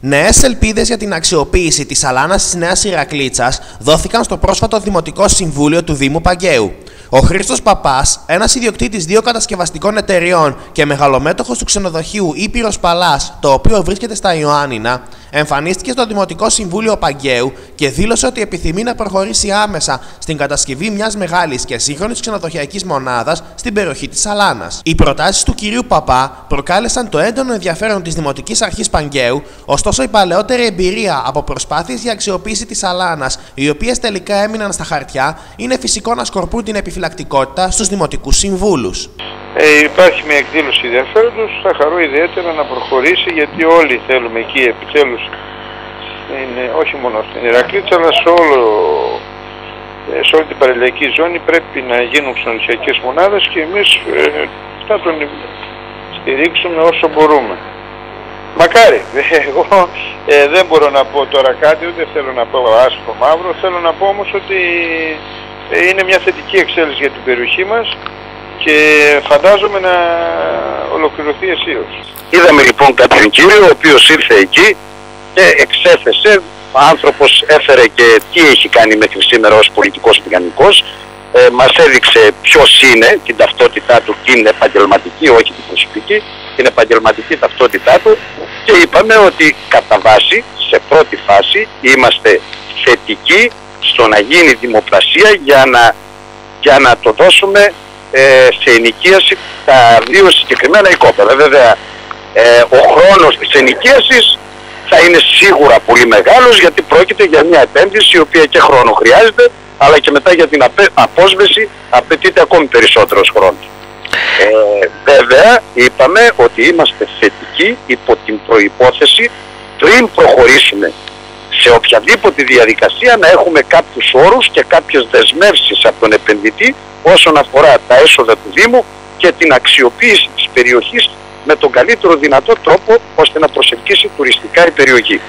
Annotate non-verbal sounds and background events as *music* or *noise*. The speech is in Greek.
Νέες ελπίδες για την αξιοποίηση της αλάνας της Νέας Ηρακλήτσα δόθηκαν στο πρόσφατο Δημοτικό Συμβούλιο του Δήμου Παγκαίου. Ο Χρήστος Παπάς, ένας ιδιοκτήτης δύο κατασκευαστικών εταιριών και μεγαλομέτωχος του ξενοδοχείου Ήπειρος Παλάς, το οποίο βρίσκεται στα Ιωάννινα, εμφανίστηκε στο Δημοτικό Συμβούλιο Παγκαίου και δήλωσε ότι επιθυμεί να προχωρήσει άμεσα στην κατασκευή μιας μεγάλης και σύγχρονη ξενοδοχειακής μονάδας στην περιοχή της Αλάνας. Οι προτάσεις του κυρίου Παπά προκάλεσαν το έντονο ενδιαφέρον της Δημοτικής Αρχής Παγκαίου, ωστόσο η παλαιότερη εμπειρία από προσπάθειες για αξιοποίηση της Αλάνας, οι οποίες τελικά έμειναν στα χαρτιά, είναι φυσικό να σκορπούν την επιφυλακτικότητα στους Δημοτικούς Συμβούλους. Ε, υπάρχει μια εκδήλωση ενδιαφέροντος, θα χαρώ ιδιαίτερα να προχωρήσει γιατί όλοι θέλουμε εκεί επιτέλους, είναι, όχι μόνο στην Ηρακλήτσα αλλά σε, όλο, ε, σε όλη την παρελιακή ζώνη πρέπει να γίνουν ξενοδοχειακές μονάδες και εμείς ε, θα τον στηρίξουμε όσο μπορούμε. Μακάρι, *laughs* εγώ ε, δεν μπορώ να πω τώρα κάτι, ούτε θέλω να πω άσχο μαύρο, θέλω να πω όμως ότι ε, είναι μια θετική εξέλιξη για την περιοχή μας και φαντάζομαι να ολοκληρωθεί αισίως. Είδαμε λοιπόν κάποιον κύριο ο οποίος ήρθε εκεί και εξέθεσε, ο άνθρωπος έφερε και τι έχει κάνει μέχρι σήμερα ως πολιτικός μηχανικός, ε, μας έδειξε ποιος είναι, την ταυτότητά του, την επαγγελματική, όχι την προσωπική, την επαγγελματική ταυτότητά του και είπαμε ότι κατά βάση, σε πρώτη φάση, είμαστε θετικοί στο να γίνει δημοπρασία για να, για να το δώσουμε ε, σε ενοικίαση τα δύο συγκεκριμένα οικόπεδα. Βέβαια, ε, ο χρόνος της ενοικίασης θα είναι σίγουρα πολύ μεγάλος γιατί πρόκειται για μια επένδυση η οποία και χρόνο χρειάζεται αλλά και μετά για την απόσβεση απαιτείται ακόμη περισσότερος χρόνος. Ε, βέβαια είπαμε ότι είμαστε θετικοί υπό την προϋπόθεση πριν προχωρήσουμε σε οποιαδήποτε διαδικασία να έχουμε κάποιους όρους και κάποιες δεσμεύσεις από τον επενδυτή όσον αφορά τα έσοδα του Δήμου και την αξιοποίηση της περιοχής με τον καλύτερο δυνατό τρόπο ώστε να προσελκύσει τουριστικά η περιοχή.